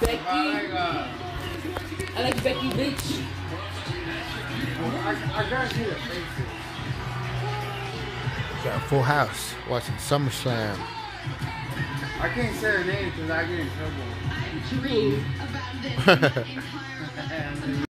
Becky. I like Becky, bitch. I, I gotta see. Got a full house watching SummerSlam. I can't say her name because I get in trouble. Dream.